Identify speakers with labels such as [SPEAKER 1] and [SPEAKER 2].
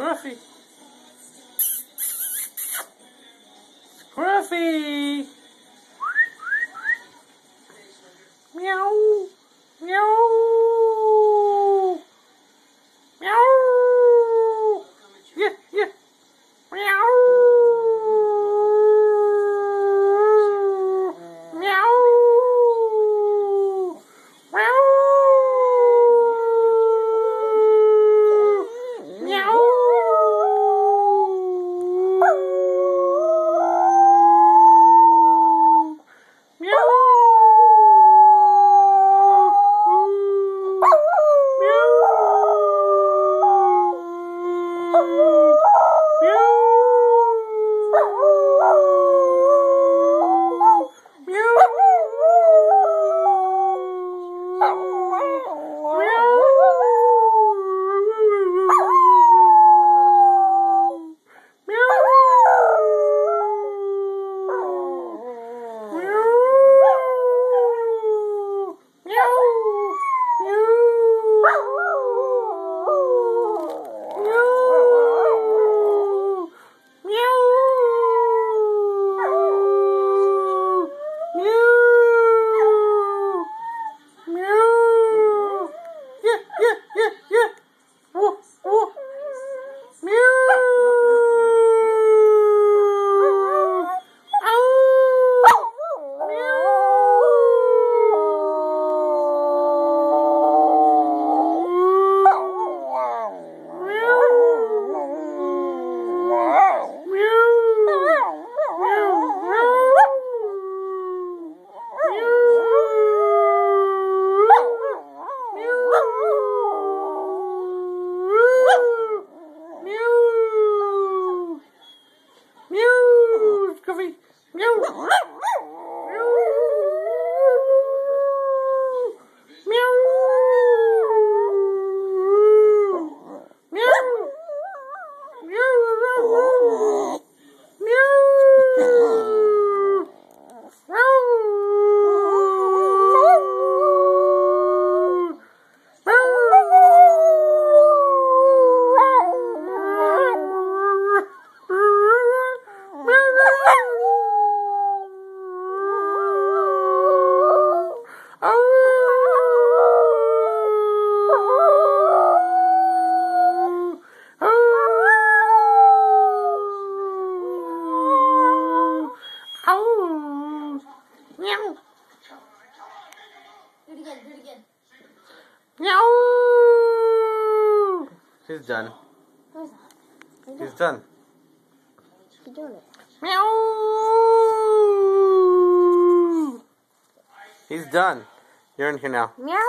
[SPEAKER 1] Scruffy. Scruffy. Meow.
[SPEAKER 2] No, no, no.
[SPEAKER 1] Meow. He's done.
[SPEAKER 2] No, it's not.
[SPEAKER 1] He's done.
[SPEAKER 2] Keep doing it.
[SPEAKER 1] Meow. He's done. You're in here now.
[SPEAKER 2] Meow.